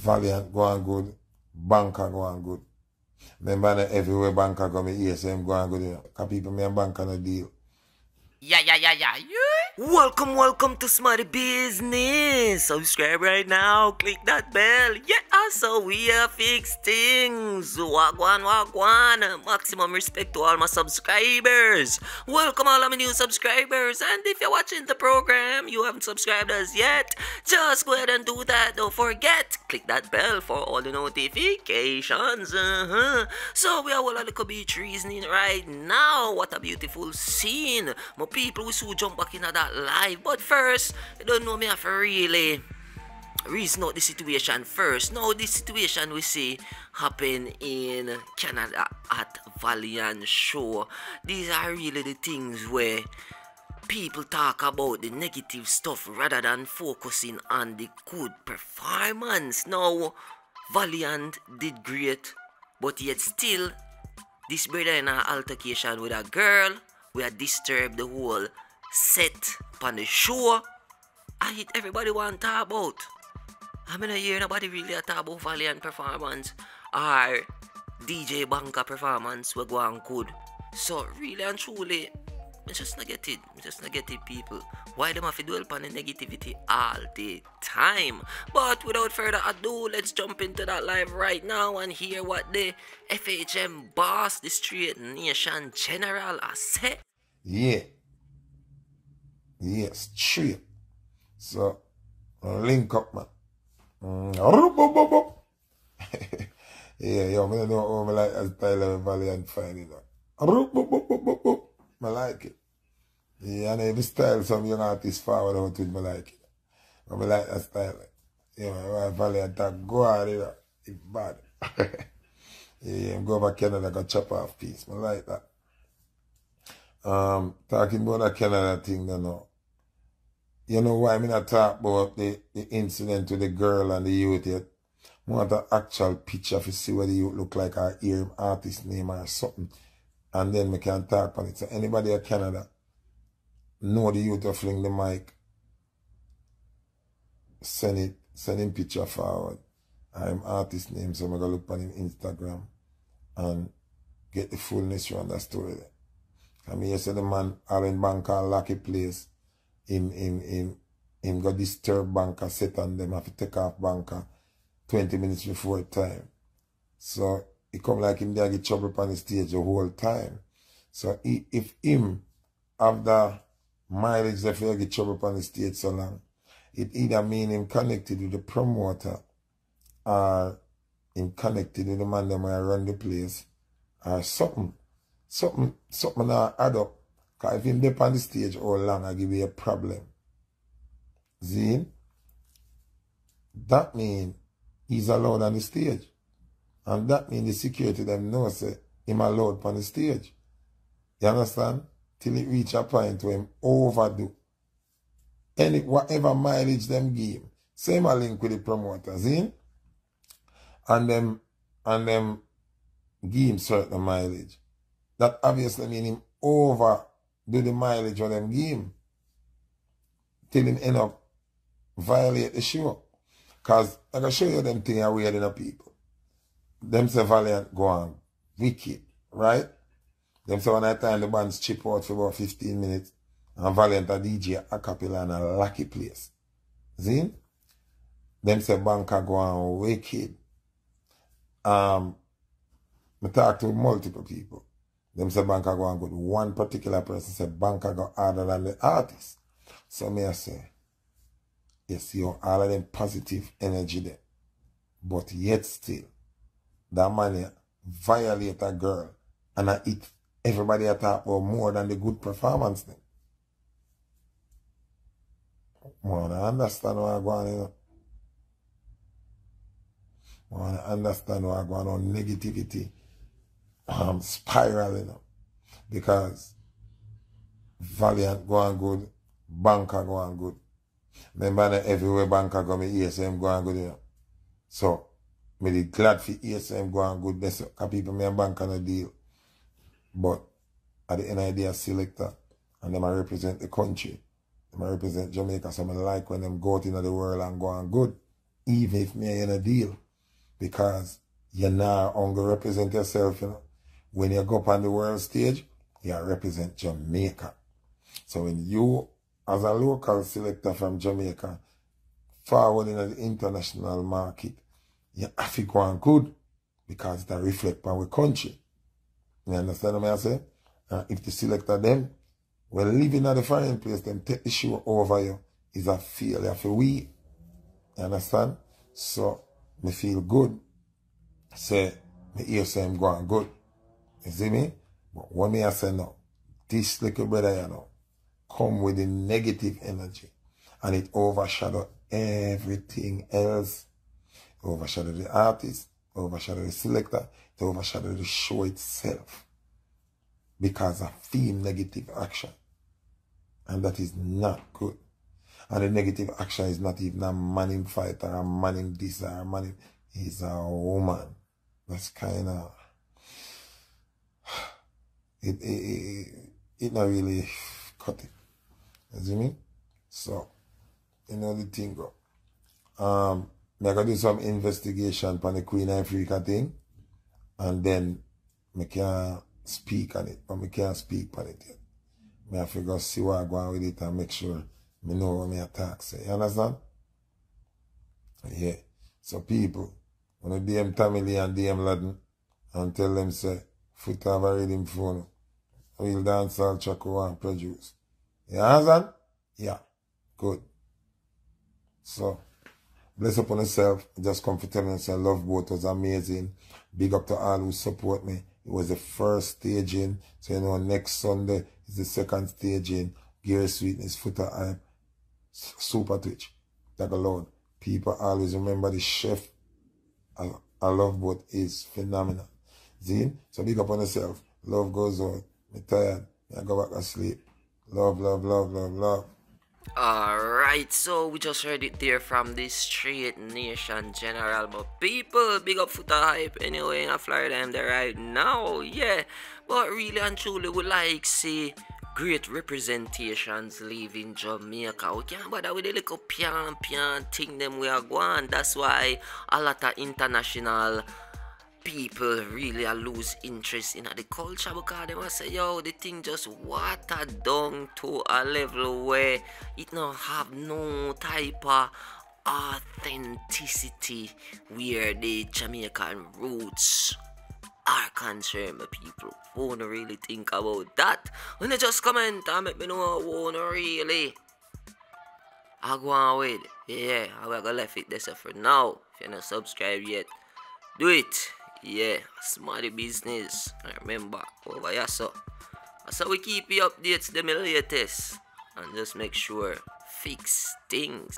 Valiant go on good, Banker go on good. Remember everywhere Banker go, me him go on good, you. Cause people me and Banker no deal. Yeah, yeah, yeah, yeah, yeah. Welcome, welcome to Smarty Business. Subscribe right now. Click that bell. Yeah, also we are fix things. Wagwan, wagwan. Maximum respect to all my subscribers. Welcome all of my new subscribers. And if you're watching the program, you haven't subscribed us yet, just go ahead and do that. Don't forget, click that bell for all the notifications. Uh-huh. So we are all a little bit reasoning right now. What a beautiful scene. My people will soon jump back into that live. But first, you don't know me have really reason out the situation first. Now this situation we see happen in Canada at Valiant Show. These are really the things where people talk about the negative stuff rather than focusing on the good performance. Now Valiant did great, but yet still this brother in an altercation with a girl we had disturbed the whole set on the show. I hit everybody want to talk about. I mean, I hear nobody really talk about Valiant performance or DJ Banka performance we go on good. So really and truly, I just negative. get it. I just negative people. Why them have to dwell upon the negativity all the time? But without further ado, let's jump into that live right now and hear what the FHM boss, the Straight Nation General, has said. Yeah. Yes, straight. So, link up, man. Mm. yeah, yo, I don't know how I like style of Valiant fine, you know. I like it. Yeah, and every style some young artists forward out with me like it. I like that style. You know, Valiant that go out there, it's bad. yeah, I'm go over Canada, go chop off piece. I like that. Um, talking about that Canada thing, you know. You know why I mean I talk about the, the incident with the girl and the youth yet? I want an actual picture to see what the youth look like or hear artist name or something. And then we can talk on it. So anybody in Canada know the youth of fling the mic, send it, send him picture forward. I'm artist name, so I'm gonna look on him Instagram and get the fullness around that story. I mean, say the man Allen Banker lucky place. Him, him, him, him got disturb banker set on them have to take off banker 20 minutes before time. So it come like him there get trouble on the stage the whole time. So he, if him have the mileage that he get trouble on the stage so long, it either mean him connected with the promoter or him connected with the man that might run the place or something. Something, something not add up. Because if him dip on the stage all long, I give you a problem. Zine? That mean he's allowed on the stage. And that mean the security them know say him allowed on the stage. You understand? Till it reach a point where him overdo. Any whatever mileage them give. Same a link with the promoters, in? And them and them give him certain mileage. That obviously mean him over do the mileage on them give him. Till him end up violate the show. Cause I can show you them thing are weird in the people. Them say Valiant go on wicked, right? Them say I time the bands chip out for about 15 minutes and Valiant a DJ a cappella in a lucky place. See? Them say Banker go on wicked. Um, I talk to multiple people. Them say Banker go on good. One particular person said Banker go harder than the artist. So me I say, yes, you see all of them positive energy there. But yet still, that man violate a girl and I eat everybody I talk about more than the good performance then. Man, I understand what I'm going on, you know. I understand what I'm going on, negativity um, spiral, you know. Because Valiant go on good, Banker go on good. Remember everywhere Banker go, me ESM go on good, you know. So, me glad for ESM go on good. Because people me and Banker no deal. But at the the day, selector, and them I represent the country. Them I represent Jamaica. So I like when them go out into the world and go on good. even if me in a deal. Because you're not only represent yourself, you know. When you go up on the world stage, you represent Jamaica. So when you, as a local selector from Jamaica, forward in the international market, you have to go on good because that reflect on our country. You understand what I say? Uh, if the selector them, when living at the foreign place, them take the show over you, is a failure for we. You understand? So, me feel good. Say, me hear say I'm going good. You see me? But what me I say no, this little brother, you know, come with the negative energy and it overshadow everything else. Overshadow the artist, overshadow the selector, it overshadow the show itself because of theme negative action. And that is not good. And the negative action is not even a man in fight or a man in this or a man in, he's a woman. That's kind of, it, it, it, it not really cut it. You see me? So, you know the thing go. Um, I gotta do some investigation on the Queen Africa thing. And then I can speak on it, but I can't speak on it yet. I have to go see what I go on with it and make sure me know what me attack say. You understand? Yeah. So people, when I DM Tammy and DM Laden and tell them say, foot have a rhythm phone, real dancehall choco and produce. You understand? Yeah. Good. So, bless upon yourself. Just come for telling us Love Boat was amazing. Big up to all who support me. It was the first staging. So, you know, next Sunday is the second staging. Gear Sweetness, Foota Hype, Super Twitch. Tag alone. People always remember the chef. I, I love boat is phenomenal. Zine? So big up on yourself. Love goes on. Me tired. I go back to sleep. Love, love, love, love, love. Alright, so we just heard it there from the Straight Nation General. But people, big up Foota Hype anyway in Florida I'm there right now. Yeah, but really and truly we like see great representations leaving Jamaica. We can't bother with the little pian pian thing them we are going. That's why a lot of international people really lose interest in the culture because they must say yo the thing just watered down to a level where it not have no type of authenticity where the Jamaican roots are concerned my people. Wanna really think about that? When you just comment and make me know wanna really? I go on with yeah I will go left it there for now. If you're not subscribed yet do it yeah, smarty business. I remember over here so. So we keep you updates the latest and just make sure fix things.